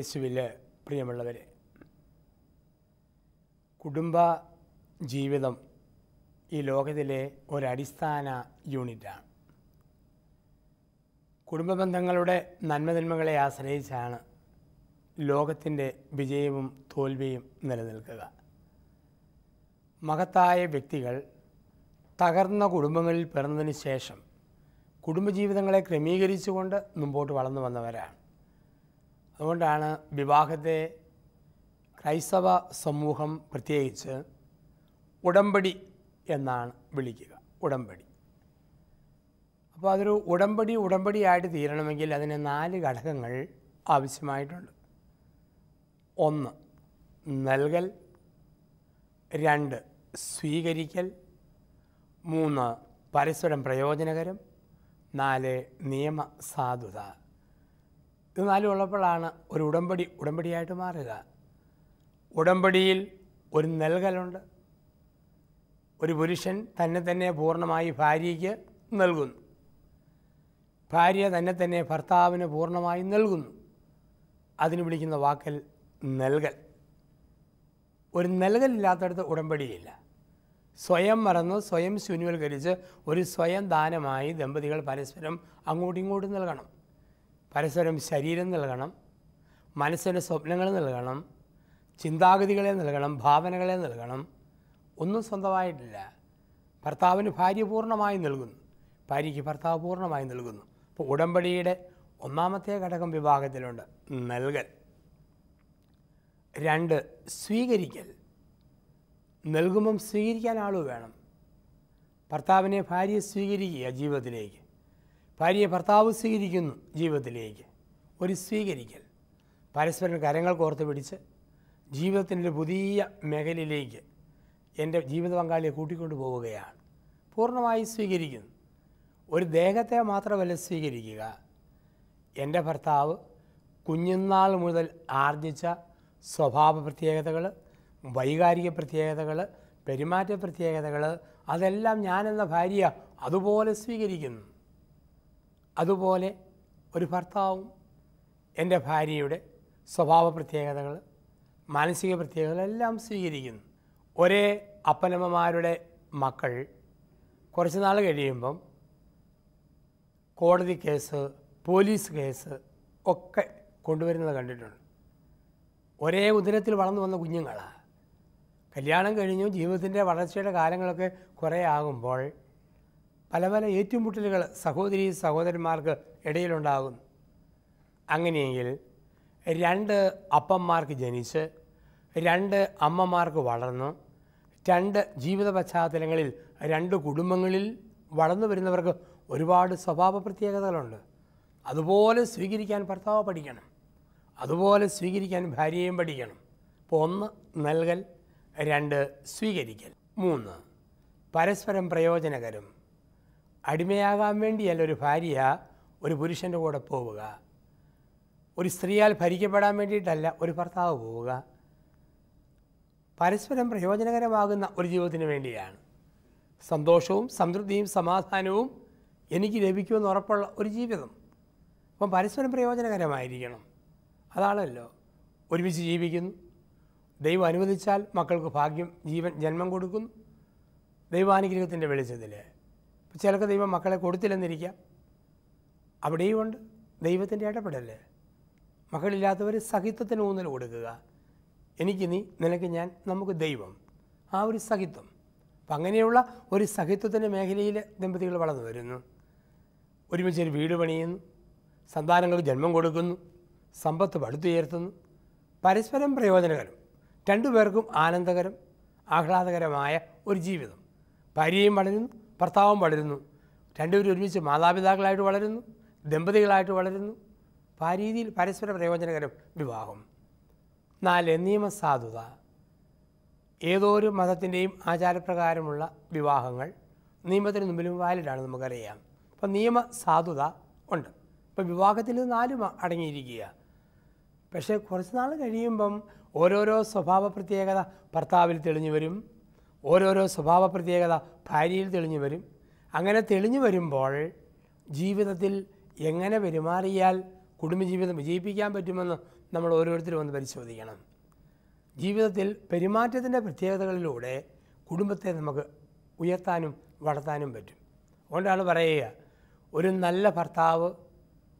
യേശുവിൽ പ്രിയമുള്ളവരെ കുടുംബ ജീവിതം ഈ ലോകത്തിലെ ഒരടിസ്ഥാന യൂണിറ്റാണ്. കുടുംബ ബന്ധങ്ങളുടെ നന്മതിന്മകളെ ആശ്രയിച്ചാണ് ലോകത്തിന്റെ വിജയവും തോൽവിയും നിലനിൽക്കുക. മഹത്തായ വ്യക്തികൾ തകർന്ന കുടുംബങ്ങളിൽ പിറന്നതിന് ശേഷം കുടുംബജീവിതങ്ങളെ ക്രമീകരിച്ചുകൊണ്ട് മുമ്പോട്ട് വളർന്നു വന്നവരാണ്. അതുകൊണ്ടാണ് വിവാഹത്തെ ക്രൈസ്തവ സമൂഹം പ്രത്യേകിച്ച് ഉടമ്പടി എന്നാണ് വിളിക്കുക ഉടമ്പടി. അപ്പോൾ അതൊരു ഉടമ്പടി ഉടമ്പടിയായിട്ട് തീരണമെങ്കിൽ അതിന് നാല് ഘടകങ്ങൾ ആവശ്യമായിട്ടുണ്ട്. ഒന്ന് നൽകൽ. രണ്ട് സ്വീകരിക്കൽ. മൂന്ന് പരസ്പരം പ്രയോജനകരം. നാല് നിയമ സാധുത ഇത് നാലും ഉള്ളപ്പോഴാണ് ഒരു ഉടമ്പടി ഉടമ്പടിയായിട്ട് മാറുക. ഉടമ്പടിയിൽ ഒരു നൽകലുണ്ട്. ഒരു പുരുഷൻ തന്നെ തന്നെ പൂർണമായി ഭാര്യയ്ക്ക് നൽകുന്നു. ഭാര്യ തന്നെ തന്നെ ഭർത്താവിന് പൂർണമായി നൽകുന്നു. അതിന് വിളിക്കുന്ന വാക്കൽ നൽകൽ. ഒരു നൽകലില്ലാത്തടത്ത് ഉടമ്പടിയില്ല. സ്വയം മറന്ന് സ്വയം ശൂന്യവൽക്കരിച്ച് ഒരു സ്വയം ദാനമായി ദമ്പതികൾ പരസ്പരം അങ്ങോട്ടും ഇങ്ങോട്ടും നൽകണം. പരസ്പരം ശരീരം നൽകണം മനസ്സിന് സ്വപ്നങ്ങൾ നൽകണം ചിന്താഗതികളെ നൽകണം ഭാവനകളെ നൽകണം. ഒന്നും സ്വന്തമായിട്ടില്ല. ഭർത്താവിന് ഭാര്യ പൂർണമായി നൽകുന്നു. ഭാര്യയ്ക്ക് ഭർത്താവ് പൂർണമായി നൽകുന്നു. അപ്പോൾ ഉടമ്പടിയുടെ ഒന്നാമത്തെ ഘടകം വിഭാഗത്തിലുണ്ട് നൽകൽ. രണ്ട് സ്വീകരിക്കൽ. നൽകുമ്പം സ്വീകരിക്കാൻ ആൾ വേണം. ഭർത്താവിനെ ഭാര്യ സ്വീകരിക്കുക ജീവിതത്തിലേക്ക്. ഭാര്യയെ ഭർത്താവ് സ്വീകരിക്കുന്നു ജീവിതത്തിലേക്ക്. ഒരു സ്വീകരിക്കൽ. പരസ്പരം കരങ്ങൾ കോർത്ത് പിടിച്ച് ജീവിതത്തിന്റെ പുതിയ മേഖലയിലേക്ക് എന്റെ ജീവിത പങ്കാളിയെ കൂട്ടിക്കൊണ്ടു പോവുകയാണ്. പൂർണമായി സ്വീകരിക്കുന്നു. ഒരു ദേഹത്തെ മാത്രമല്ല സ്വീകരിക്കുക. എന്റെ ഭർത്താവ് കുഞ്ഞുനാൾ മുതൽ ആർജിച്ച സ്വഭാവ പ്രത്യേകതകൾ വൈകാരിക പ്രത്യേകതകൾ പെരുമാറ്റ പ്രത്യേകതകൾ അതെല്ലാം ഞാനെന്ന ഭാര്യ അതുപോലെ സ്വീകരിക്കുന്നു. അതുപോലെ ഒരു ഭർത്താവും എന്റെ ഭാര്യയുടെ സ്വഭാവ പ്രത്യേകതകൾ മാനസിക പ്രത്യേകതകളെല്ലാം സ്വീകരിക്കുന്നു. ഒരേ അപ്പനമ്മമാരുടെ മക്കൾ കുറച്ച് നാൾ കഴിയുമ്പം കോടതി കേസ് പോലീസ് കേസ് ഒക്കെ കൊണ്ടുവരുന്നത് കണ്ടിട്ടുണ്ട്. ഒരേ ഉദരത്തിൽ വളർന്നു വന്ന കുഞ്ഞുങ്ങളാണ് കല്യാണം കഴിഞ്ഞു ജീവിതത്തിന്റെ വളർച്ചയുടെ കാലങ്ങളൊക്കെ കുറേ ആകുമ്പോൾ പല പല ഏറ്റുമുട്ടലുകൾ സഹോദരി സഹോദരന്മാർക്ക് ഇടയിലുണ്ടാകും. അങ്ങനെയെങ്കിൽ രണ്ട് അപ്പന്മാർക്ക് ജനിച്ച് രണ്ട് അമ്മമാർക്ക് വളർന്ന് രണ്ട് ജീവിത പശ്ചാത്തലങ്ങളിൽ രണ്ട് കുടുംബങ്ങളിൽ വളർന്നു വരുന്നവർക്ക് ഒരുപാട് സ്വഭാവ പ്രത്യേകതകളുണ്ട്. അതുപോലെ സ്വീകരിക്കാൻ ഭർത്താവ് പഠിക്കണം. അതുപോലെ സ്വീകരിക്കാൻ ഭാര്യയും പഠിക്കണം. അപ്പോൾ ഒന്ന് നൽകൽ രണ്ട് സ്വീകരിക്കൽ. മൂന്ന് പരസ്പരം പ്രയോജനകരം. അടിമയാകാൻ വേണ്ടിയല്ല ഒരു ഭാര്യ ഒരു പുരുഷന്റെ കൂടെ പോവുക. ഒരു സ്ത്രീയാൽ ഭരിക്കപ്പെടാൻ വേണ്ടിയിട്ടല്ല ഒരു ഭർത്താവ് പോവുക. പരസ്പരം പ്രയോജനകരമാകുന്ന ഒരു ജീവിതത്തിന് വേണ്ടിയാണ്. സന്തോഷവും സംതൃപ്തിയും സമാധാനവും എനിക്ക് ലഭിക്കുമെന്ന് ഉറപ്പുള്ള ഒരു ജീവിതം. അപ്പം പരസ്പരം പ്രയോജനകരമായിരിക്കണം. അതാണല്ലോ. ഒരുമിച്ച് ജീവിക്കുന്നു. ദൈവം അനുവദിച്ചാൽ മക്കൾക്ക് ഭാഗ്യം ജീവൻ ജന്മം കൊടുക്കുന്നു. ദൈവാനുഗ്രഹത്തിന്റെ വെളിച്ചത്തിൽ ചിലർക്ക് ദൈവം മക്കളെ കൊടുത്തില്ലെന്നിരിക്കാം അവിടെയുമുണ്ട് ദൈവത്തിന്റെ ഇടപെടൽ. മക്കളില്ലാത്തവർ സഹിത്വത്തിന് ഊന്നൽ കൊടുക്കുക. എനിക്ക് നീ നിനക്ക് ഞാൻ നമുക്ക് ദൈവം. ആ ഒരു സഹിത്വം. അപ്പം അങ്ങനെയുള്ള ഒരു സഹിത്വത്തിന്റെ മേഖലയിൽ ദമ്പതികൾ വളർന്നു വരുന്നു. ഒരുമിച്ച് ഒരു വീട് പണിയുന്നു. സന്താനങ്ങൾക്ക് ജന്മം കൊടുക്കുന്നു. സമ്പത്ത് പടുത്തുയർത്തുന്നു. പരസ്പരം പ്രയോജനകരം. രണ്ടുപേർക്കും ആനന്ദകരം ആഹ്ലാദകരമായ ഒരു ജീവിതം. ഭാര്യയും വളരുന്നു ഭർത്താവും വളരുന്നു. രണ്ടുപേരും ഒരുമിച്ച് മാതാപിതാക്കളായിട്ട് വളരുന്നു. ദമ്പതികളായിട്ട് വളരുന്നു. അപ്പോൾ ആ രീതിയിൽ പരസ്പര പ്രയോജനകരം വിവാഹം. നാല് നിയമസാധുത. ഏതോ ഒരു മതത്തിന്റെയും ആചാരപ്രകാരമുള്ള വിവാഹങ്ങൾ നിയമത്തിന് മുമ്പിലും വാലിഡാണ് നമുക്കറിയാം. അപ്പം നിയമസാധുത ഉണ്ട്. ഇപ്പം വിവാഹത്തിൽ നാല് അടങ്ങിയിരിക്കുക. പക്ഷേ കുറച്ച് നാൾ കഴിയുമ്പം ഓരോരോ സ്വഭാവ പ്രത്യേകത ഭർത്താവിൽ തെളിഞ്ഞു വരും. ഓരോരോ സ്വഭാവ പ്രത്യേകത ഭാര്യയിൽ തെളിഞ്ഞു വരും. അങ്ങനെ തെളിഞ്ഞു വരുമ്പോൾ ജീവിതത്തിൽ എങ്ങനെ പെരുമാറിയാൽ കുടുംബജീവിതം വിജയിപ്പിക്കാൻ പറ്റുമെന്ന് നമ്മൾ ഓരോരുത്തരും ഒന്ന് പരിശോധിക്കണം. ജീവിതത്തിൽ പെരുമാറ്റത്തിന്റെ പ്രത്യേകതകളിലൂടെ കുടുംബത്തെ നമുക്ക് ഉയർത്താനും വളർത്താനും പറ്റും. അതുകൊണ്ടാണ് പറയുക ഒരു നല്ല ഭർത്താവ്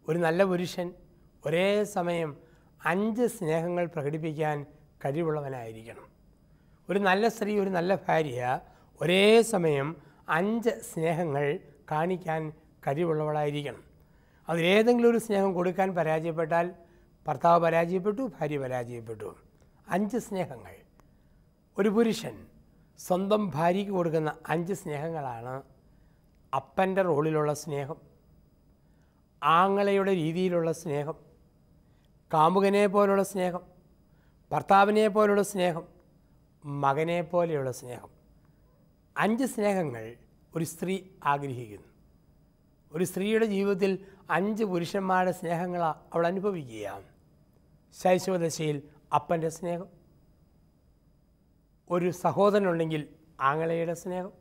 ഒരു നല്ല പുരുഷൻ ഒരേ സമയം അഞ്ച് സ്നേഹങ്ങൾ പ്രകടിപ്പിക്കാൻ കഴിവുള്ളവനായിരിക്കണം. ഒരു നല്ല സ്ത്രീ ഒരു നല്ല ഭാര്യ ഒരേ സമയം അഞ്ച് സ്നേഹങ്ങൾ കാണിക്കാൻ കഴിവുള്ളവളായിരിക്കണം. അതിലേതെങ്കിലും ഒരു സ്നേഹം കൊടുക്കാൻ പരാജയപ്പെട്ടാൽ ഭർത്താവ് പരാജയപ്പെട്ടു ഭാര്യ പരാജയപ്പെട്ടു. അഞ്ച് സ്നേഹങ്ങൾ. ഒരു പുരുഷൻ സ്വന്തം ഭാര്യയ്ക്ക് കൊടുക്കുന്ന അഞ്ച് സ്നേഹങ്ങളാണ് അപ്പന്റെ റോളിലുള്ള സ്നേഹം ആങ്ങളയുടെ രീതിയിലുള്ള സ്നേഹം കാമുകനെ പോലുള്ള സ്നേഹം ഭർത്താവിനെ പോലുള്ള സ്നേഹം മകനെ പോലെയുള്ള സ്നേഹം. അഞ്ച് സ്നേഹങ്ങൾ ഒരു സ്ത്രീ ആഗ്രഹിക്കുന്നു. ഒരു സ്ത്രീയുടെ ജീവിതത്തിൽ അഞ്ച് പുരുഷന്മാരുടെ സ്നേഹങ്ങൾ അവൾ അനുഭവിക്കുകയാണ്. ശൈശവദശയിൽ അപ്പന്റെ സ്നേഹം. ഒരു സഹോദരനുണ്ടെങ്കിൽ ആങ്ങളയുടെ സ്നേഹം.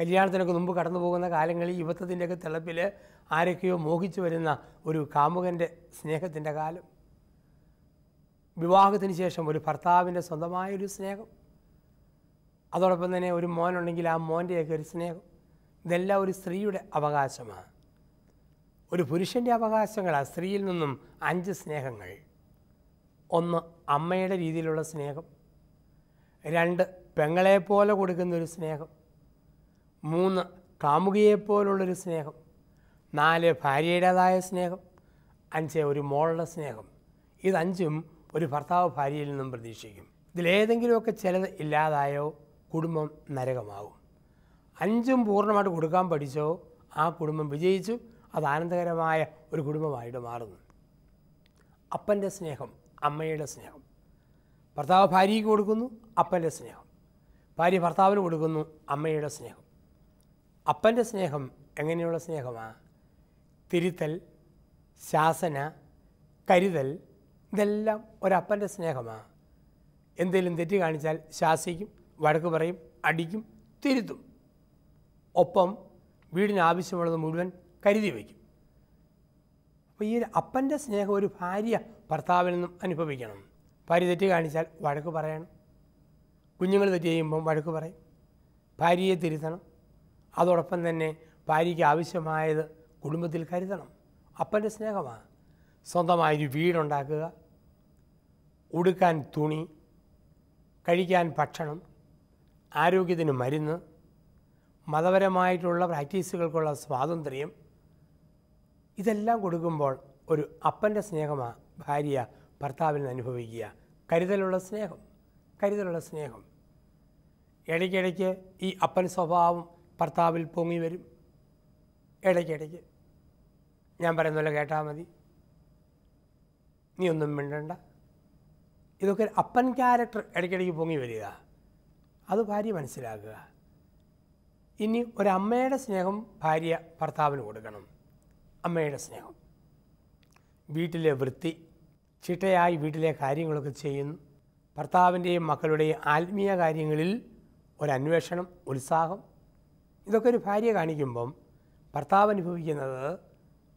കല്യാണത്തിനൊക്കെ മുമ്പ് കടന്നു പോകുന്ന കാലങ്ങളിൽ യുവത്വത്തിന്റെയൊക്കെ തിളപ്പിൽ ആരൊക്കെയോ മോഹിച്ചു വരുന്ന ഒരു കാമുകന്റെ സ്നേഹത്തിന്റെ കാലം. വിവാഹത്തിന് ശേഷം ഒരു ഭർത്താവിന്റെ സ്വന്തമായ ഒരു സ്നേഹം. അതോടൊപ്പം തന്നെ ഒരു മോനുണ്ടെങ്കിൽ ആ മോന്റെയൊക്കെ ഒരു സ്നേഹം. ഇതെല്ലാം ഒരു സ്ത്രീയുടെ അവകാശമാണ്. ഒരു പുരുഷന്റെ അവകാശങ്ങളാണ് സ്ത്രീയിൽ നിന്നും അഞ്ച് സ്നേഹങ്ങൾ. ഒന്ന് അമ്മയുടെ രീതിയിലുള്ള സ്നേഹം. രണ്ട് പെങ്ങളെപ്പോലെ കൊടുക്കുന്നൊരു സ്നേഹം. മൂന്ന് കാമുകിയെപ്പോലുള്ളൊരു സ്നേഹം. നാല് ഭാര്യയുടേതായ സ്നേഹം. അഞ്ച് ഒരു മോളുടെ സ്നേഹം. ഇതഞ്ചും ഒരു ഭർത്താവ് ഭാര്യയിൽ നിന്നും പ്രതീക്ഷിക്കും. ഇതിലേതെങ്കിലുമൊക്കെ ചിലത് ഇല്ലാതായോ കുടുംബം നരകമാകും. അഞ്ചും പൂർണമായിട്ട് കൊടുക്കാൻ പഠിച്ചോ ആ കുടുംബം വിജയിച്ചു അത് ആനന്ദകരമായ ഒരു കുടുംബമായിട്ട് മാറുന്നു. അപ്പന്റെ സ്നേഹം അമ്മയുടെ സ്നേഹം. ഭർത്താവ് ഭാര്യയ്ക്ക് കൊടുക്കുന്നു അപ്പന്റെ സ്നേഹം. ഭാര്യ ഭർത്താവിന് കൊടുക്കുന്നു അമ്മയുടെ സ്നേഹം. അപ്പന്റെ സ്നേഹം എങ്ങനെയുള്ള സ്നേഹമാണ് തിരുത്തൽ ശാസന കരുതൽ ഇതെല്ലാം ഒരപ്പന്റെ സ്നേഹമാണ്. എന്തെങ്കിലും തെറ്റ് കാണിച്ചാൽ ശാസിക്കും വഴക്ക് പറയും അടിക്കും തിരുത്തും. ഒപ്പം വീടിന് ആവശ്യമുള്ളത് മുഴുവൻ കരുതി വയ്ക്കും. അപ്പോൾ ഈ ഒരു അപ്പന്റെ സ്നേഹം ഒരു ഭാര്യ ഭർത്താവിൽ നിന്നും അനുഭവിക്കണം. ഭാര്യ തെറ്റ് കാണിച്ചാൽ വഴക്ക് പറയണം. കുഞ്ഞുങ്ങൾ തെറ്റ് ചെയ്യുമ്പം വഴക്ക് പറയും. ഭാര്യയെ തിരുത്തണം. അതോടൊപ്പം തന്നെ ഭാര്യയ്ക്ക് ആവശ്യമായത് കുടുംബത്തിൽ കരുതണം. അപ്പന്റെ സ്നേഹമാണ്. സ്വന്തമായൊരു വീടുണ്ടാക്കുക ഉടുക്കാൻ തുണി കഴിക്കാൻ ഭക്ഷണം ആരോഗ്യത്തിന് മരുന്ന് മതപരമായിട്ടുള്ള പ്രാക്ടീസുകൾക്കുള്ള സ്വാതന്ത്ര്യം ഇതെല്ലാം കൊടുക്കുമ്പോൾ ഒരു അപ്പന്റെ സ്നേഹമാണ് ഭാര്യ ഭർത്താവിൽ നിന്ന് അനുഭവിക്കുക. കരുതലുള്ള സ്നേഹം കരുതലുള്ള സ്നേഹം. ഇടയ്ക്കിടയ്ക്ക് ഈ അപ്പൻ സ്വഭാവം ഭർത്താവിൽ പൊങ്ങി വരും. ഇടയ്ക്കിടയ്ക്ക്. ഞാൻ പറയുന്ന പോലെ കേട്ടാൽ മതി. നീ ഒന്നും മിണ്ടണ്ട. ഇതൊക്കെ അപ്പൻ ക്യാരക്ടർ ഇടയ്ക്കിടയ്ക്ക് പൊങ്ങി വരിക. അത് ഭാര്യ മനസ്സിലാക്കുക. ഇനി ഒരമ്മയുടെ സ്നേഹം ഭാര്യ ഭർത്താവിന് കൊടുക്കണം. അമ്മയുടെ സ്നേഹം. വീട്ടിലെ വൃത്തി ചിട്ടയായി വീട്ടിലെ കാര്യങ്ങളൊക്കെ ചെയ്യുന്നു. ഭർത്താവിന്റെയും മക്കളുടെയും ആത്മീയ കാര്യങ്ങളിൽ ഒരന്വേഷണം ഉത്സാഹം. ഇതൊക്കെ ഒരു ഭാര്യ കാണിക്കുമ്പം ഭർത്താവ് അനുഭവിക്കുന്നത്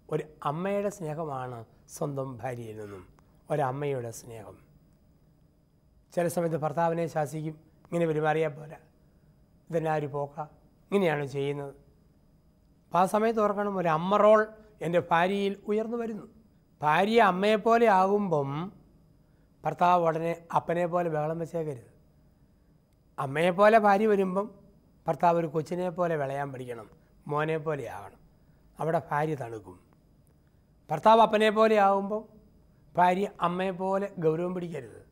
ഒരു അമ്മയുടെ സ്നേഹമാണ് സ്വന്തം ഭാര്യയിൽ നിന്നും. ഒരമ്മയുടെ സ്നേഹം. ചില സമയത്ത് ഭർത്താവിനെ ശാസിക്കും ഇങ്ങനെ പെരുമാറിയാൽ പോരാ. ഇതെല്ലാം ഒരു പോക്ക? ഇങ്ങനെയാണ് ചെയ്യുന്നത്. അപ്പം ആ സമയത്ത് ഓർക്കണം ഒരു അമ്മ റോൾ എന്റെ ഭാര്യയിൽ ഉയർന്നു വരുന്നു. ഭാര്യ അമ്മയെപ്പോലെ ആകുമ്പം ഭർത്താവ് ഉടനെ അപ്പനെ പോലെ ബഹളം വെച്ചേക്കരുത്. അമ്മയെപ്പോലെ ഭാര്യ വരുമ്പം ഭർത്താവ് ഒരു കൊച്ചിനെ പോലെ വിളയാൻ പഠിക്കണം മോനെ പോലെ ആകണം അവിടെ ഭാര്യ തണുക്കും. ഭർത്താവ് അപ്പനെ പോലെ ആകുമ്പം ഭാര്യ അമ്മയെപ്പോലെ ഗൗരവം പിടിക്കരുത്.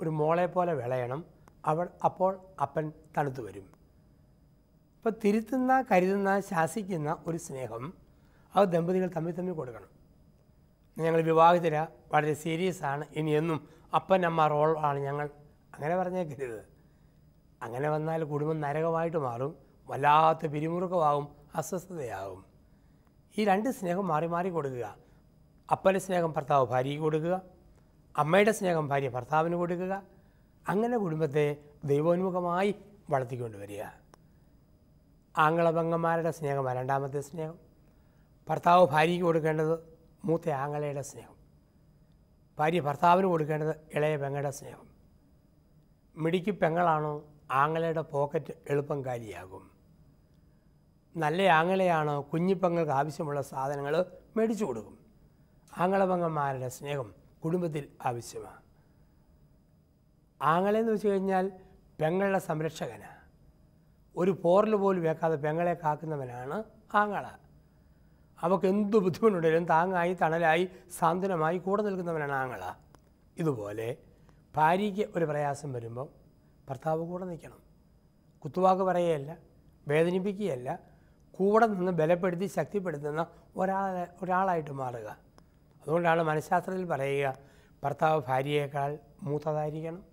ഒരു മോളെ പോലെ വിളയണം. അവൾ അപ്പോൾ അപ്പൻ തണുത്തു വരും. അപ്പോൾ തിരുത്തുന്ന കരുതുന്ന ശാസിക്കുന്ന ഒരു സ്നേഹം അത് ദമ്പതികൾ തമ്മിൽ തമ്മിൽ കൊടുക്കണം. ഞങ്ങൾ വിവാഹിതര വളരെ സീരിയസ് ആണ്. ഇനി എന്നും അപ്പൻ അമ്മ റോൾ ആണ് ഞങ്ങൾ. അങ്ങനെ പറഞ്ഞേക്കരുത്. അങ്ങനെ വന്നാൽ കുടുംബം നരകമായിട്ട് മാറും. വല്ലാത്ത പിരിമുറുക്കമാകും. അസ്വസ്ഥതയാകും. ഈ രണ്ട് സ്നേഹം മാറി മാറി കൊടുക്കുക. അപ്പന്റെ സ്നേഹം ഭർത്താവ് ഭാര്യയ്ക്ക് കൊടുക്കുക അമ്മയുടെ സ്നേഹം ഭാര്യ ഭർത്താവിന് കൊടുക്കുക അങ്ങനെ കുടുംബത്തെ ദൈവോന്മുഖമായി വളർത്തിക്കൊണ്ട് വരിക. ആങ്ങളപങ്ങന്മാരുടെ സ്നേഹം രണ്ടാമത്തെ സ്നേഹം. ഭർത്താവ് ഭാര്യയ്ക്ക് കൊടുക്കേണ്ടത് മൂത്ത ആങ്ങളയുടെ സ്നേഹം. ഭാര്യ ഭർത്താവിന് കൊടുക്കേണ്ടത് ഇളയ പെങ്ങളുടെ സ്നേഹം. മിടിക്ക് പെങ്ങളാണോ ആങ്ങളയുടെ പോക്കറ്റ് എളുപ്പം കാലിയാകും. നല്ല ആങ്ങളെയാണോ കുഞ്ഞിപ്പെങ്ങൾക്ക് ആവശ്യമുള്ള സാധനങ്ങൾ മേടിച്ചു കൊടുക്കും. ആങ്ങളപെങ്ങന്മാരുടെ സ്നേഹം കുടുംബത്തിൽ ആവശ്യമാണ്. ആങ്ങളെന്ന് വെച്ച് കഴിഞ്ഞാൽ പെങ്ങളുടെ സംരക്ഷകനാണ് ഒരു പോറൽ പോലും വെക്കാതെ പെങ്ങളെ കാക്കുന്നവനാണ് ആങ്ങള. അവൾക്ക് എന്ത് ബുദ്ധിമുട്ടുണ്ടെങ്കിലും താങ്ങായി തണലായി സാന്ത്വനമായി കൂടെ നിൽക്കുന്നവനാണ് ആങ്ങള. ഇതുപോലെ ഭാര്യയ്ക്ക് ഒരു പ്രയാസം വരുമ്പോൾ ഭർത്താവ് കൂടെ നിൽക്കണം. കുത്തുവാക്ക് പറയുകയല്ല വേദനിപ്പിക്കുകയല്ല കൂടെ നിന്ന് ബലപ്പെടുത്തി ശക്തിപ്പെടുത്തുന്ന ഒരാളെ ഒരാളായിട്ട് മാറുക. അതുകൊണ്ടാണ് മനഃശാസ്ത്രത്തിൽ പറയുക ഭർത്താവ് ഭാര്യയേക്കാൾ മൂത്തതായിരിക്കണം.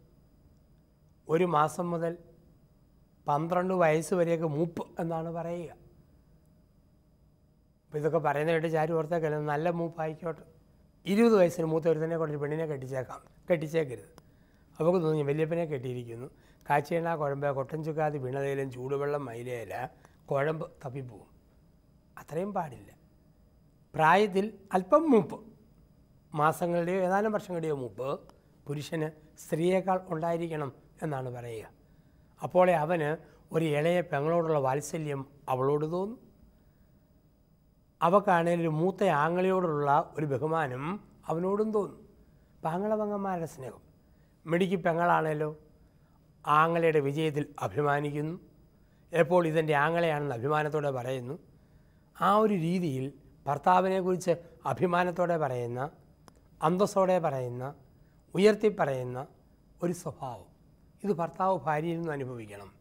ഒരു മാസം മുതൽ പന്ത്രണ്ട് വയസ്സ് വരെയൊക്കെ മൂപ്പ് എന്നാണ് പറയുക. അപ്പോൾ ഇതൊക്കെ പറയുന്ന കേട്ട് ചാരി ഓർത്തേക്കല്ല നല്ല മൂപ്പായിക്കോട്ടെ. ഇരുപത് വയസ്സിന് മൂത്ത ഒരുത്തനെ കൊണ്ട് പെണ്ണിനെ കെട്ടിച്ചേക്കാം കെട്ടിച്ചേക്കരുത്. അവർക്ക് തോന്നി വല്യപ്പനെ കെട്ടിയിരിക്കുന്നു. കാച്ചിയെണ്ണ കുഴമ്പ് കൊട്ടൻ ചുക്കാതി വീണതയിലും ചൂടുവെള്ളം മൈലയില കുഴമ്പ് തപ്പിപ്പോവും. അത്രയും പാടില്ല. പ്രായത്തിൽ അല്പം മൂപ്പ്. മാസങ്ങളുടെയോ ഏതാനും വർഷങ്ങളുടെയോ മുമ്പ് പുരുഷന് സ്ത്രീയേക്കാൾ ഉണ്ടായിരിക്കണം എന്നാണ് പറയുക. അപ്പോളെ അവന് ഒരു ഇളയ പെങ്ങളോടുള്ള വാത്സല്യം അവളോട് തോന്നും. അവക്കാണെങ്കിൽ ഒരു മൂത്ത ആങ്ങളയോടുള്ള ഒരു ബഹുമാനം അവനോടും തോന്നും. അപ്പം പെങ്ങന്മാരുടെ സ്നേഹം. മിടുക്കി പെങ്ങളാണല്ലോ ആങ്ങളയുടെ വിജയത്തിൽ അഭിമാനിക്കുന്നു. എപ്പോൾ ഇതെന്റെ ആങ്ങളയാണെന്ന് അഭിമാനത്തോടെ പറയുന്നു. ആ ഒരു രീതിയിൽ ഭർത്താവിനെക്കുറിച്ച് അഭിമാനത്തോടെ പറയുന്ന അന്തസ്സോടെ പറയുന്ന ഉയർത്തി പറയുന്ന ഒരു സ്വഭാവം. ഇത് ഭർത്താവ് ഭാര്യയിൽ നിന്ന് അനുഭവിക്കണം.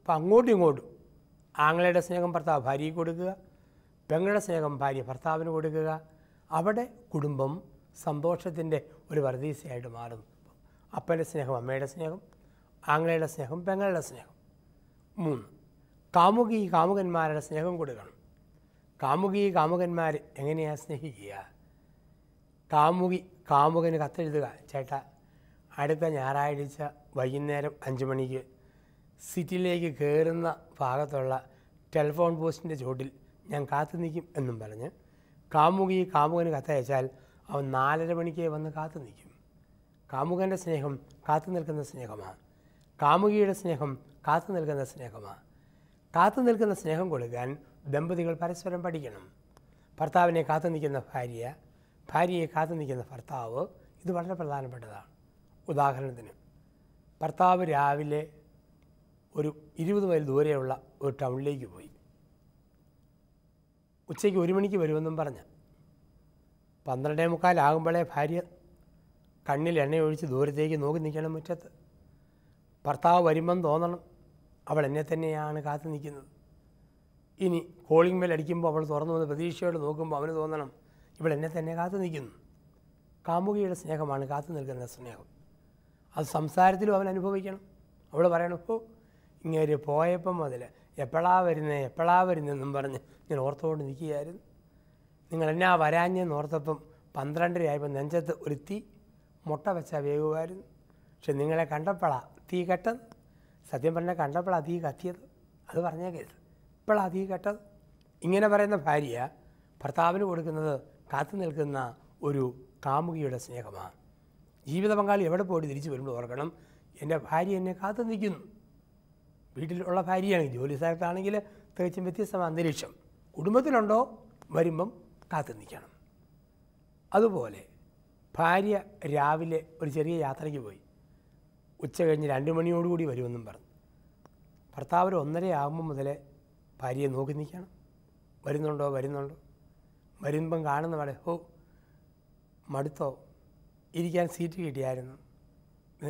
അപ്പം അങ്ങോട്ടും ഇങ്ങോട്ടും ആങ്ങളയുടെ സ്നേഹം ഭർത്താവ് ഭാര്യയ്ക്ക് കൊടുക്കുക പെങ്ങളുടെ സ്നേഹം ഭാര്യ ഭർത്താവിന് കൊടുക്കുക. അവിടെ കുടുംബം സന്തോഷത്തിന്റെ ഒരു വർദ്ധീസയായിട്ട് മാറുന്നു അപ്പന്റെ സ്നേഹം അമ്മയുടെ സ്നേഹം ആങ്ങളയുടെ സ്നേഹം പെങ്ങളുടെ സ്നേഹം. മൂന്ന് കാമുകി കാമുകന്മാരുടെ സ്നേഹം കൊടുക്കണം. കാമുകി കാമുകന്മാർ എങ്ങനെയാണ് സ്നേഹിക്കുക? കാമുകി കാമുകന് കത്തെഴുതുക. ചേട്ട അടുത്ത ഞായറാഴ്ച വൈകുന്നേരം അഞ്ച് മണിക്ക് സിറ്റിയിലേക്ക് കയറുന്ന ഭാഗത്തുള്ള ടെലിഫോൺ പോസ്റ്റിന്റെ ചോട്ടിൽ ഞാൻ കാത്തു നിൽക്കും എന്നും പറഞ്ഞ് കാമുകി കാമുകന് കത്തയച്ചാൽ അവൻ നാലര മണിക്ക് വന്ന് കാത്തു നിൽക്കും. കാമുകന്റെ സ്നേഹം കാത്തു നിൽക്കുന്ന സ്നേഹമാണ് കാമുകിയുടെ സ്നേഹം കാത്തു നിൽക്കുന്ന സ്നേഹമാണ് കാത്തു നിൽക്കുന്ന സ്നേഹം കൊടുക്കാൻ ദമ്പതികൾ പരസ്പരം പഠിക്കണം. ഭർത്താവിനെ കാത്തു നിൽക്കുന്ന ഭാര്യ ഭാര്യയെ കാത്തു നിൽക്കുന്ന ഭർത്താവ് ഇത് വളരെ പ്രധാനപ്പെട്ടതാണ്. ഉദാഹരണത്തിന് ഭർത്താവ് രാവിലെ ഒരു ഇരുപത് മൈൽ ദൂരെയുള്ള ഒരു ടൗണിലേക്ക് പോയി. ഉച്ചയ്ക്ക് ഒരു മണിക്ക് വരുമെന്നും പറഞ്ഞ് പന്ത്രണ്ടേ മുക്കാലാകുമ്പോഴേ ഭാര്യ കണ്ണിൽ എണ്ണയൊഴിച്ച് ദൂരത്തേക്ക് നോക്കി നിൽക്കണം മുറ്റത്ത്. ഭർത്താവ് വരുമ്പം തോന്നണം അവൾ എന്നെ തന്നെയാണ് കാത്തു നിൽക്കുന്നത്. ഇനി കോളിംഗ് മേൽ അടിക്കുമ്പോൾ അവൾ തുറന്നു വന്ന് പ്രതീക്ഷയോട് നോക്കുമ്പോൾ അവന് തോന്നണം ഇവൾ എന്നെ തന്നെ കാത്തു നിൽക്കുന്നു. കാമുകിയുടെ സ്നേഹമാണ് കാത്തു നിൽക്കുന്ന സ്നേഹം. അത് സംസാരത്തിലും അവൻ അനുഭവിക്കണം. അവൾ പറയണം ഓ ഇങ്ങനെ പോയപ്പം മുതൽ എപ്പോഴാ വരുന്നത് എപ്പോഴാ വരുന്നതെന്നും പറഞ്ഞ് ഞാൻ ഓർത്തുകൊണ്ട് നിൽക്കുകയായിരുന്നു. നിങ്ങൾ എന്നാ വരാഞ്ഞെന്ന് ഓർത്തപ്പം പന്ത്രണ്ടരയായപ്പോൾ നെഞ്ചത്ത് ഒരു തീ മുട്ട വെച്ചാൽ വേകുമായിരുന്നു പക്ഷെ നിങ്ങളെ കണ്ടപ്പോഴാ തീ കെട്ടത്. സത്യം പറഞ്ഞാൽ കണ്ടപ്പോഴാ തീ കത്തിയത്. അത് പറഞ്ഞേക്കരുത്. ഇപ്പോഴാ തീ കെട്ടത്. ഇങ്ങനെ പറയുന്ന ഭാര്യ ഭർത്താവിന് കൊടുക്കുന്നത് കാത്തു നിൽക്കുന്ന ഒരു കാമുകിയുടെ സ്നേഹമാണ്. ജീവിത പങ്കാളി എവിടെ പോയിട്ട് തിരിച്ചു വരുമ്പോൾ ഓർക്കണം എന്റെ ഭാര്യ എന്നെ കാത്തു നിൽക്കുന്നു. വീട്ടിലുള്ള ഭാര്യയാണ് ജോലി സ്ഥലത്താണെങ്കിൽ തികച്ചും വ്യത്യസ്തമായ അന്തരീക്ഷം. കുടുംബത്തിലുണ്ടോ? വരുമ്പം കാത്തു നിൽക്കണം. അതുപോലെ ഭാര്യ രാവിലെ ഒരു ചെറിയ യാത്രയ്ക്ക് പോയി. ഉച്ച കഴിഞ്ഞ് രണ്ട് മണിയോടുകൂടി വരുമെന്നും പറഞ്ഞു. ഭർത്താവ് ഒരു ഒന്നര ആകുമ്പോൾ മുതലേ ഭാര്യയെ നോക്കി നിൽക്കണം. വരുന്നുണ്ടോ? വരുന്നുണ്ടോ? വരുമ്പം കാണുന്ന പോലെ ഓ മടുത്തോ ഇരിക്കാൻ സീറ്റ് കിട്ടിയായിരുന്നു.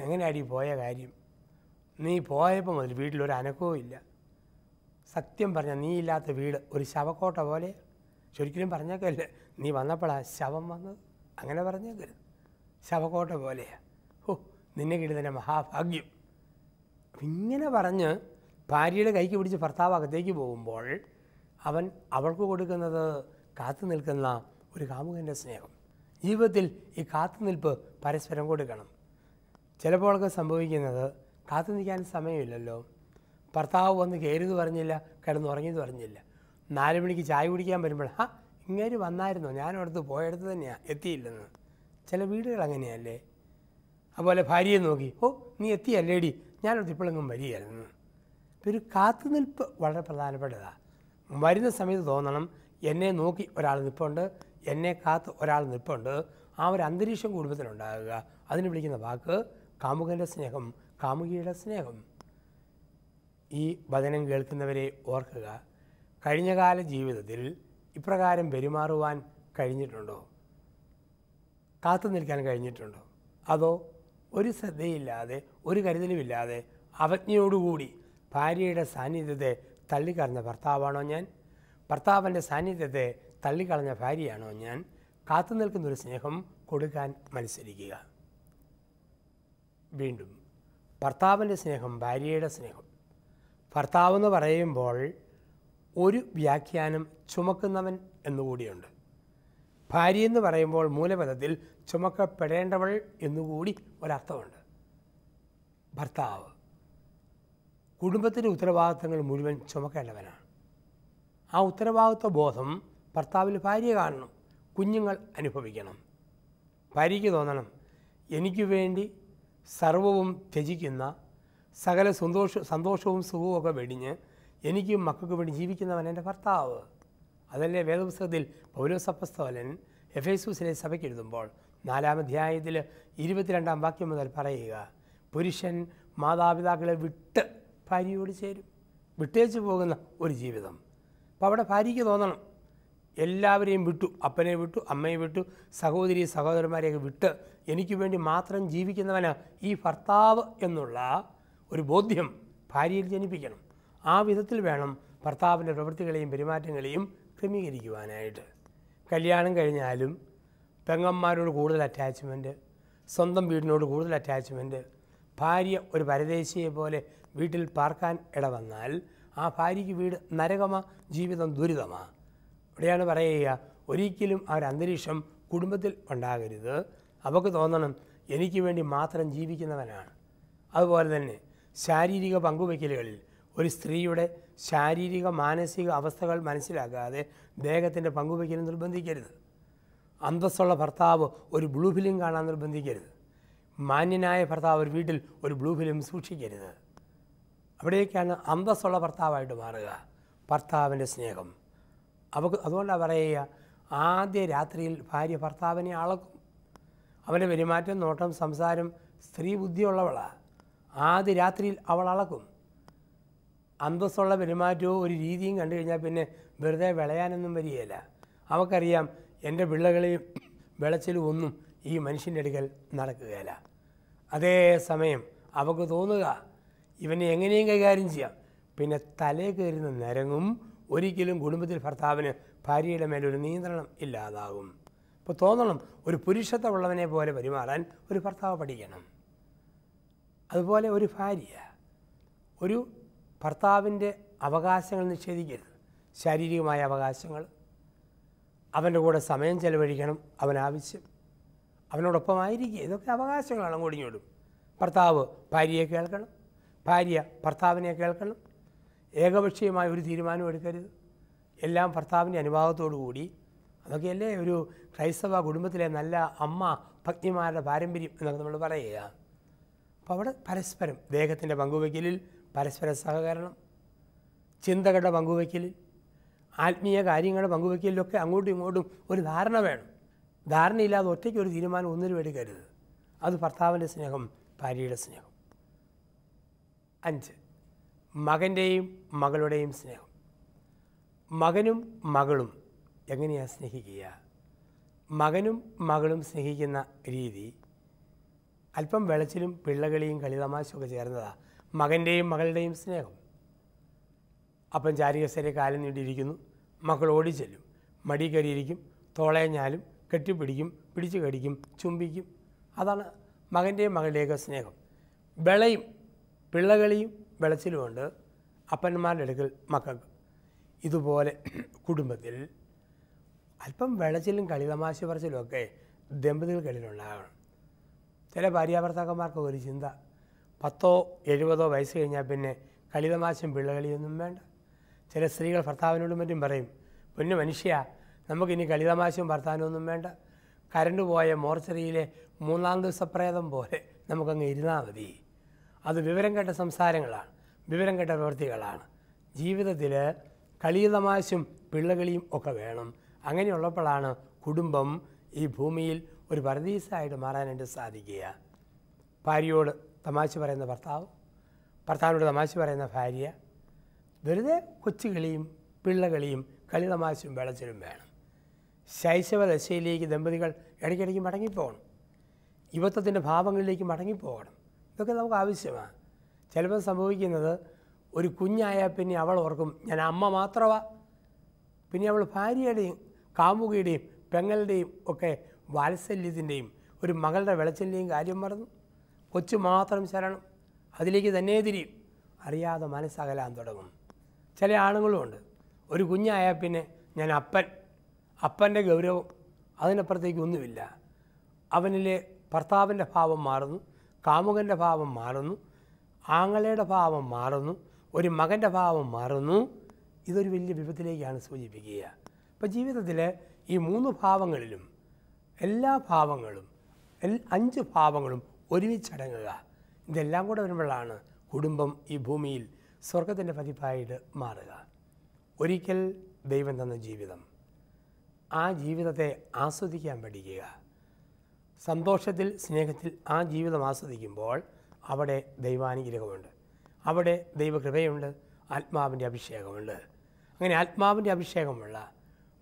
എങ്ങനെയാടി പോയ കാര്യം? നീ പോയപ്പോൾ മുതൽ വീട്ടിലൊരു അനക്കവും ഇല്ല. സത്യം പറഞ്ഞാൽ നീ ഇല്ലാത്ത വീട് ഒരു ശവക്കോട്ട പോലെ. ശരിക്കും പറഞ്ഞേക്കല്ലേ നീ വന്നപ്പോഴാണ് ശവം വന്നത്? അങ്ങനെ പറഞ്ഞേക്കരുത്. ശവക്കോട്ട പോലെയാ. ഓ നിന്നെ കിട്ടി തന്നെ മഹാഭാഗ്യം. ഇങ്ങനെ പറഞ്ഞ് ഭാര്യയുടെ കൈക്ക് പിടിച്ച് ഭർത്താവ് അകത്തേക്ക് പോകുമ്പോൾ അവൻ അവൾക്ക് കൊടുക്കുന്നത് കാത്തു നിൽക്കുന്ന ഒരു കാമുകന്റെ സ്നേഹം. ജീവിതത്തിൽ ഈ കാത്തുനിൽപ്പ് പരസ്പരം കൊടുക്കണം. ചിലപ്പോഴൊക്കെ സംഭവിക്കുന്നത് കാത്തു നിൽക്കാൻ സമയമില്ലല്ലോ. ഭർത്താവ് വന്ന് കയറിയത് പറഞ്ഞില്ല കിടന്നുറങ്ങിയത് പറഞ്ഞില്ല. നാല് മണിക്ക് ചായ കുടിക്കാൻ വരുമ്പോൾ ഹാ ഇങ്ങേര് വന്നായിരുന്നു? ഞാനടുത്ത് പോയടുത്ത് തന്നെയാണ് എത്തിയില്ലെന്ന്. ചില വീടുകൾ അങ്ങനെയല്ലേ? അതുപോലെ ഭാര്യയെ നോക്കി ഓ നീ എത്തിയല്ലേടി? ഞാനടുത്ത് ഇപ്പോഴെങ്ങും വരികയായിരുന്നു. ഒരു കാത്തുനിൽപ്പ് വളരെ പ്രധാനപ്പെട്ടതാണ് വരുന്ന സമയത്ത് തോന്നണം എന്നെ നോക്കി ഒരാൾ നിൽപ്പുണ്ട് എന്നെ കാത്ത് ഒരാൾ നിൽപ്പുണ്ട് ആ ഒരു അന്തരീക്ഷം കുടുംബത്തിലുണ്ടാകുക അതിന് വിളിക്കുന്ന വാക്ക് കാമുകന്റെ സ്നേഹം കാമുകിയുടെ സ്നേഹം. ഈ വചനം കേൾക്കുന്നവരെ ഓർക്കുക. കഴിഞ്ഞകാല ജീവിതത്തിൽ ഇപ്രകാരം പെരുമാറുവാൻ കഴിഞ്ഞിട്ടുണ്ടോ? കാത്തു നിൽക്കാൻ കഴിഞ്ഞിട്ടുണ്ടോ? അതോ ഒരു ശ്രദ്ധയില്ലാതെ ഒരു കരുതലുമില്ലാതെ അവജ്ഞയോടുകൂടി ഭാര്യയുടെ സാന്നിധ്യത്തെ തള്ളിക്കറിഞ്ഞ ഭർത്താവാണോ ഞാൻ? ഭർത്താവിന്റെ സാന്നിധ്യത്തെ തള്ളിക്കളഞ്ഞ ഭാര്യയാണോ ഞാൻ? കാത്തു നിൽക്കുന്നൊരു സ്നേഹം കൊടുക്കാൻ മത്സരിക്കുക. വീണ്ടും ഭർത്താവിന്റെ സ്നേഹം ഭാര്യയുടെ സ്നേഹം. ഭർത്താവെന്ന് പറയുമ്പോൾ ഒരു വ്യാഖ്യാനം ചുമക്കുന്നവൻ എന്നുകൂടിയുണ്ട്. ഭാര്യ എന്ന് പറയുമ്പോൾ മൂലപദത്തിൽ ചുമക്കപ്പെടേണ്ടവൾ എന്നുകൂടി ഒരർത്ഥമുണ്ട്. ഭർത്താവ് കുടുംബത്തിന്റെ ഉത്തരവാദിത്തങ്ങൾ മുഴുവൻ ചുമക്കേണ്ടവനാണ്. ആ ഉത്തരവാദിത്വ ബോധം ഭർത്താവിൽ ഭാര്യ കാണണം കുഞ്ഞുങ്ങൾ അനുഭവിക്കണം. ഭാര്യയ്ക്ക് തോന്നണം എനിക്ക് വേണ്ടി സർവവും ത്യജിക്കുന്ന സകല സന്തോഷ സന്തോഷവും സുഖവും ഒക്കെ വെടിഞ്ഞ് എനിക്കും മക്കൾക്ക് വേണ്ടി ജീവിക്കുന്നവൻ എന്റെ ഭർത്താവ്. അതല്ലേ വേദപുസ്തകത്തിൽ പൗലോസപ്പസ്തോലൻ എഫേസൂസിലെ സഭയ്ക്ക് എഴുതുമ്പോൾ നാലാം അധ്യായത്തിൽ ഇരുപത്തിരണ്ടാം വാക്യം മുതൽ പറയുക പുരുഷൻ മാതാപിതാക്കളെ വിട്ട് ഭാര്യയോട് ചേരും. വിട്ടേച്ച് പോകുന്ന ഒരു ജീവിതം. അപ്പോൾ അവിടെ ഭാര്യയ്ക്ക് തോന്നണം. എല്ലാവരെയും വിട്ടു അപ്പനെ വിട്ടു അമ്മയെ വിട്ടു സഹോദരി സഹോദരന്മാരെയൊക്കെ വിട്ട് എനിക്ക് വേണ്ടി മാത്രം ജീവിക്കുന്നവന് ഈ ഭർത്താവ് എന്നുള്ള ഒരു ബോധ്യം ഭാര്യയിൽ ജനിപ്പിക്കണം. ആ വിധത്തിൽ വേണം ഭർത്താവിന്റെ പ്രവൃത്തികളെയും പെരുമാറ്റങ്ങളെയും ക്രമീകരിക്കുവാനായിട്ട്. കല്യാണം കഴിഞ്ഞാലും പെങ്ങന്മാരോട് കൂടുതൽ അറ്റാച്ച്മെന്റ് സ്വന്തം വീടിനോട് കൂടുതൽ അറ്റാച്ച്മെന്റ് ഭാര്യ ഒരു പരദേശിയെ പോലെ വീട്ടിൽ പാർക്കാൻ ഇടവന്നാൽ ആ ഭാര്യയ്ക്ക് വീട് നരകമാ ജീവിതം ദുരിതമാ. ഇവിടെയാണ് പറയുക ഒരിക്കലും ആ ഒരു അന്തരീക്ഷം കുടുംബത്തിൽ ഉണ്ടാകരുത്. അവൾക്ക് തോന്നണം എനിക്ക് വേണ്ടി മാത്രം ജീവിക്കുന്നവനാണ്. അതുപോലെ തന്നെ ശാരീരിക പങ്കുവയ്ക്കലുകളിൽ ഒരു സ്ത്രീയുടെ ശാരീരിക മാനസിക അവസ്ഥകൾ മനസ്സിലാക്കാതെ ദേഹത്തിന്റെ പങ്കുവയ്ക്കൽ നിർബന്ധിക്കരുത്. അന്തസ്സുള്ള ഭർത്താവ് ഒരു ബ്ലൂ ഫിലിം കാണാൻ നിർബന്ധിക്കരുത്. മാന്യനായ ഭർത്താവ് ഒരു വീട്ടിൽ ഒരു ബ്ലൂ ഫിലിം സൂക്ഷിക്കരുത്. അവിടേക്കാണ് അന്തസ്സുള്ള ഭർത്താവായിട്ട് മാറുക. ഭർത്താവിന്റെ സ്നേഹം. അവക്ക് അതുകൊണ്ടാണ് പറയുക ആദ്യ രാത്രിയിൽ ഭാര്യ ഭർത്താവിനെ അളക്കും. അവന്റെ പെരുമാറ്റം നോട്ടം സംസാരം സ്ത്രീ ബുദ്ധിയുള്ളവളാണ് ആദ്യ രാത്രിയിൽ അവൾ അളക്കും. അന്തസ്സുള്ള പെരുമാറ്റവും ഒരു രീതിയും കണ്ടു കഴിഞ്ഞാൽ പിന്നെ വെറുതെ വിളയാനൊന്നും വരികയില്ല. അവക്കറിയാം എന്റെ പിള്ളകളെയും വിളച്ചിലും ഒന്നും ഈ മനുഷ്യന്റെ അടുക്കൽ നടക്കുകയില്ല. അതേ സമയം അവക്ക് തോന്നുക ഇവനെ എങ്ങനെയും കൈകാര്യം ചെയ്യാം. പിന്നെ തലേ കയറുന്ന നരങ്ങും ഒരിക്കലും കുടുംബത്തിൽ ഭർത്താവിന് ഭാര്യയുടെ മേലൊരു നിയന്ത്രണം ഇല്ലാതാകും. ഇപ്പോൾ തോന്നണം ഒരു പുരുഷത്വമുള്ളവനെ പോലെ പെരുമാറാൻ ഒരു ഭർത്താവ് പഠിക്കണം. അതുപോലെ ഒരു ഭാര്യ ഒരു ഭർത്താവിന്റെ അവകാശങ്ങൾ നിഷേധിക്കരുത്. ശാരീരികമായ അവകാശങ്ങൾ അവന്റെ കൂടെ സമയം ചെലവഴിക്കണം അവൻ ആവശ്യം അവനോടൊപ്പമായിരിക്കുക. ഇതൊക്കെ അവകാശങ്ങളാണ് അങ്ങോട്ടും ഇങ്ങോട്ടും ഭർത്താവ് ഭാര്യയെ കേൾക്കണം ഭാര്യ ഭർത്താവിനെ കേൾക്കണം. ഏകപക്ഷീയമായ ഒരു തീരുമാനം എടുക്കരുത്. എല്ലാം ഭർത്താവിന്റെ അനുഭാവത്തോടു കൂടി. അതൊക്കെയല്ലേ ഒരു ക്രൈസ്തവ കുടുംബത്തിലെ നല്ല അമ്മ ഭക്തിമാരുടെ പാരമ്പര്യം എന്നൊക്കെ നമ്മൾ പറയുക. അപ്പോൾ അവിടെ പരസ്പരം ദേഹത്തിന്റെ പങ്കുവയ്ക്കലിൽ പരസ്പര സഹകരണം ചിന്തകളുടെ പങ്കുവയ്ക്കലിൽ ആത്മീയ കാര്യങ്ങളുടെ പങ്കുവയ്ക്കലിലൊക്കെ അങ്ങോട്ടും ഇങ്ങോട്ടും ഒരു ധാരണ വേണം. ധാരണയില്ലാതെ ഒറ്റയ്ക്ക് ഒരു തീരുമാനം ഒന്നിനും എടുക്കരുത്. അത് ഭർത്താവിന്റെ സ്നേഹം ഭാര്യയുടെ സ്നേഹം. അഞ്ച്. മകന്റെയും മകളുടെയും സ്നേഹം. മകനും മകളും എങ്ങനെയാണ് സ്നേഹിക്കുക? മകനും മകളും സ്നേഹിക്കുന്ന രീതി അല്പം വെളച്ചിലും പിള്ളകളിയും കളിതമാശയൊക്കെ ചേർന്നതാണ് മകന്റെയും മകളുടെയും സ്നേഹം. അപ്പം ചാരികസരെ കാലം നീണ്ടിരിക്കുന്നു മക്കൾ ഓടിച്ചെല്ലും. മടി കയറിയിരിക്കും. തോളയഞ്ഞാലും കെട്ടിപ്പിടിക്കും. പിടിച്ചു കടിക്കും. ചുംബിക്കും. അതാണ് മകന്റെയും മകളുടെയൊക്കെ സ്നേഹം. വിളയും പിള്ളകളിയും വിളച്ചിലുമുണ്ട്. അപ്പന്മാരുടെ അടുക്കൽ മക്കൾക്ക്. ഇതുപോലെ കുടുംബത്തിൽ അല്പം വിളച്ചിലും കളിതമാശ പറച്ചിലുമൊക്കെ ദമ്പതികൾക്കിടയിലുണ്ടാകണം ചില ഭാര്യാഭർത്താക്കന്മാർക്ക് ഒരു ചിന്ത. പത്തോ എഴുപതോ വയസ്സ് കഴിഞ്ഞാൽ പിന്നെ കളിതമാശം പിള്ളകളിയൊന്നും വേണ്ട. ചില സ്ത്രീകൾ ഭർത്താവിനോടും മറ്റും പറയും പൊന്നു മനുഷ്യ നമുക്കിനി കളിതമാശവും ഭർത്താവിനൊന്നും വേണ്ട. കരണ്ട് പോയ മോർച്ചറിയിലെ മൂന്നാം ദിവസപ്രേതം പോലെ നമുക്കങ്ങ് ഇരുന്നാൽ മതി. അത് വിവരം കേട്ട സംസാരങ്ങളാണ് വിവരം കേട്ട പ്രവൃത്തികളാണ്. ജീവിതത്തിൽ കളിയതമാശും പിള്ളകളിയും ഒക്കെ വേണം. അങ്ങനെയുള്ളപ്പോഴാണ് കുടുംബം ഈ ഭൂമിയിൽ ഒരു പരദീസായിട്ട് മാറാനായിട്ട് സാധിക്കുക. ഭാര്യയോട് തമാശ പറയുന്ന ഭർത്താവ് ഭർത്താവിനോട് തമാശ പറയുന്ന ഭാര്യ വെറുതെ കൊച്ചുകളിയും പിള്ളകളിയും കളിതമാശയും വെളച്ചിലും വേണം. ശൈശവ ദശയിലേക്ക് ദമ്പതികൾ ഇടയ്ക്കിടയ്ക്ക് മടങ്ങിപ്പോകണം. യുവത്വത്തിന്റെ ഭാവങ്ങളിലേക്ക് മടങ്ങിപ്പോകണം. ഇതൊക്കെ നമുക്ക് ആവശ്യമാണ് ചിലപ്പോൾ സംഭവിക്കുന്നത് ഒരു കുഞ്ഞായാൽ പിന്നെ അവൾ ഓർക്കും ഞാൻ അമ്മ മാത്രമാ പിന്നെ അവൾ ഭാര്യയുടെയും കാമുകിയുടെയും പെങ്ങളുടെയും ഒക്കെ വാത്സല്യത്തിന്റെയും ഒരു മകളുടെ വെളച്ചിന്റെയും കാര്യം മറന്നു. കൊച്ചു മാത്രം ശരണം അതിലേക്ക് തന്നെ തിരിയും. അറിയാതെ മനസ്സകലാൻ തുടങ്ങും. ചില ആണുങ്ങളുമുണ്ട് ഒരു കുഞ്ഞായാൽ പിന്നെ ഞാൻ അപ്പൻ അപ്പന്റെ ഗൗരവം അതിനപ്പുറത്തേക്ക് ഒന്നുമില്ല. അവനിലെ ഭർത്താവിന്റെ ഭാവം മാറുന്നു. കാമുകന്റെ ഭാവം മാറുന്നു ആങ്ങളയുടെ ഭാവം മാറുന്നു ഒരു മകന്റെ ഭാവം മാറുന്നു. ഇതൊരു വലിയ വിപത്തിലേക്കാണ് സൂചിപ്പിക്കുക. അപ്പോൾ ജീവിതത്തിൽ ഈ മൂന്ന് ഭാവങ്ങളിലും എല്ലാ ഭാവങ്ങളും അഞ്ച് ഭാവങ്ങളും ഒരുമിച്ചടങ്ങുക. ഇതെല്ലാം കൂടെ വരുമ്പോഴാണ് കുടുംബം ഈ ഭൂമിയിൽ സ്വർഗത്തിന്റെ പതിപ്പായിട്ട് മാറുക. ഒരിക്കൽ ദൈവം തന്ന ജീവിതം ആ ജീവിതത്തെ ആസ്വദിക്കാൻ പഠിക്കുക. സന്തോഷത്തിൽ സ്നേഹത്തിൽ ആ ജീവിതം ആസ്വദിക്കുമ്പോൾ അവിടെ ദൈവാനുഗ്രഹമുണ്ട്. അവിടെ ദൈവകൃപയുണ്ട് ആത്മാവിന്റെ അഭിഷേകമുണ്ട്. അങ്ങനെ ആത്മാവിന്റെ അഭിഷേകമുള്ള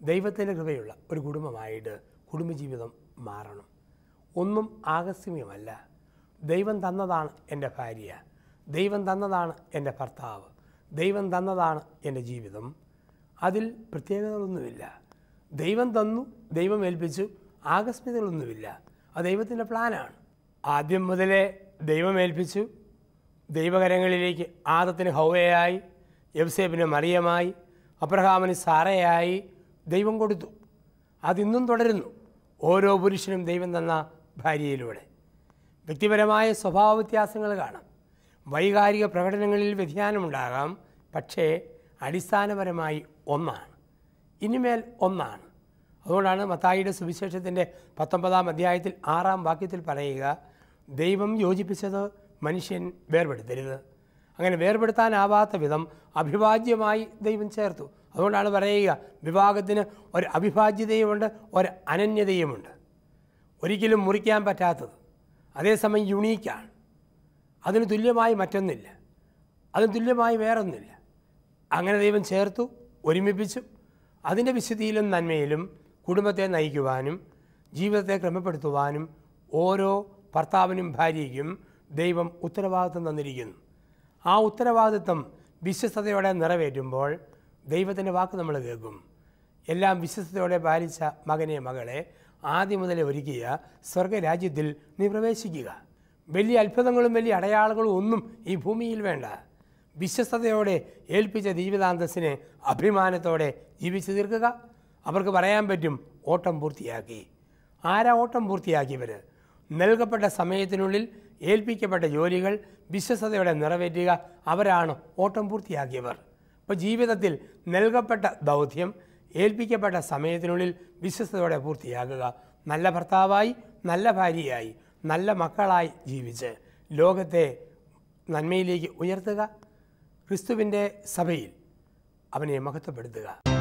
ദൈവത്തിന്റെ കൃപയുള്ള ഒരു കുടുംബമായിട്ട് കുടുംബജീവിതം മാറണം. ഒന്നും ആകസ്മികമല്ല. ദൈവം തന്നതാണ് എന്റെ ഭാര്യ. ദൈവം തന്നതാണ് എന്റെ ഭർത്താവ്. ദൈവം തന്നതാണ് എന്റെ ജീവിതം. അതിൽ പ്രത്യേകതകളൊന്നുമില്ല. ദൈവം തന്നു ദൈവം ഏൽപ്പിച്ചു ആകസ്മികതകളൊന്നുമില്ല. അത് ദൈവത്തിന്റെ പ്ലാനാണ്. ആദ്യം മുതലേ ദൈവമേൽപ്പിച്ചു ദൈവകരങ്ങളിലേക്ക് ആദത്തിന് ഹൗവയായി യവ്സേബിന് മറിയമായി അബ്രഹാമിന് സാറയായി ദൈവം കൊടുത്തു. അതിന്നും തുടരുന്നു. ഓരോ പുരുഷനും ദൈവം തന്ന ഭാര്യയിലൂടെ. വ്യക്തിപരമായ സ്വഭാവ വ്യത്യാസങ്ങൾ കാണാം. വൈകാരിക പ്രകടനങ്ങളിൽ വ്യതിയാനമുണ്ടാകാം. പക്ഷേ അടിസ്ഥാനപരമായി ഒന്നാണ്. ഇനിമേൽ ഒന്നാണ്. അതുകൊണ്ടാണ് മത്തായിയുടെ സുവിശേഷത്തിന്റെ പത്തൊമ്പതാം അധ്യായത്തിൽ ആറാം വാക്യത്തിൽ പറയുക ദൈവം യോജിപ്പിച്ചത് മനുഷ്യൻ വേർപെടുത്തരുത്. അങ്ങനെ വേർപെടുത്താനാവാത്ത വിധം അഭിവാജ്യമായി ദൈവം ചേർത്തു. അതുകൊണ്ടാണ് പറയുക വിവാഹത്തിന് ഒരു അവിഭാജ്യതയുമുണ്ട് ഒരു അനന്യതയുമുണ്ട്. ഒരിക്കലും മുറിക്കാൻ പറ്റാത്തത്. അതേസമയം യുണീക്കാണ്. അതിന് തുല്യമായി മറ്റൊന്നില്ല. അതിന് തുല്യമായി വേറൊന്നില്ല. അങ്ങനെ ദൈവം ചേർത്തു ഒരുമിപ്പിച്ചു. അതിന്റെ വിശുദ്ധിയിലും നന്മയിലും കുടുംബത്തെ നയിക്കുവാനും ജീവിതത്തെ ക്രമപ്പെടുത്തുവാനും ഓരോ ഭർത്താവിനും ഭാര്യയ്ക്കും ദൈവം ഉത്തരവാദിത്വം തന്നിരിക്കുന്നു. ആ ഉത്തരവാദിത്വം വിശ്വസ്തയോടെ നിറവേറ്റുമ്പോൾ ദൈവത്തിന്റെ വാക്ക് നമ്മൾ കേൾക്കും. എല്ലാം വിശ്വസ്തയോടെ പാലിച്ച മകനെ മകളെ ആദ്യം മുതലേ ഒരുക്കിയ സ്വർഗരാജ്യത്തിൽ നീ പ്രവേശിക്കുക. വലിയ അത്ഭുതങ്ങളും വലിയ അടയാളങ്ങളും ഒന്നും ഈ ഭൂമിയിൽ വേണ്ട. വിശ്വസ്തയോടെ ഏൽപ്പിച്ച ജീവിതാന്തസ്സിനെ അഭിമാനത്തോടെ ജീവിച്ചു തീർക്കുക. അവർക്ക് പറയാൻ പറ്റും ഓട്ടം പൂർത്തിയാക്കി. ആരാ ഓട്ടം പൂർത്തിയാക്കിയവർ നൽകപ്പെട്ട സമയത്തിനുള്ളിൽ ഏൽപ്പിക്കപ്പെട്ട ജോലികൾ വിശ്വസതയോടെ നിറവേറ്റുക അവരാണ് ഓട്ടം പൂർത്തിയാക്കിയവർ. ഇപ്പോൾ ജീവിതത്തിൽ നൽകപ്പെട്ട ദൗത്യം ഏൽപ്പിക്കപ്പെട്ട സമയത്തിനുള്ളിൽ വിശ്വസതയോടെ പൂർത്തിയാക്കുക നല്ല ഭർത്താവായി നല്ല ഭാര്യയായി നല്ല മക്കളായി ജീവിച്ച് ലോകത്തെ നന്മയിലേക്ക് ഉയർത്തുക ക്രിസ്തുവിന്റെ സഭയിൽ അവനെ മഹത്വപ്പെടുത്തുക.